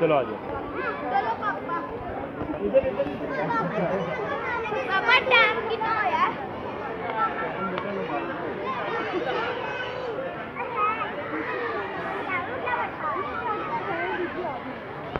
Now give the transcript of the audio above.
चलो आ जाओ। पापा। पापा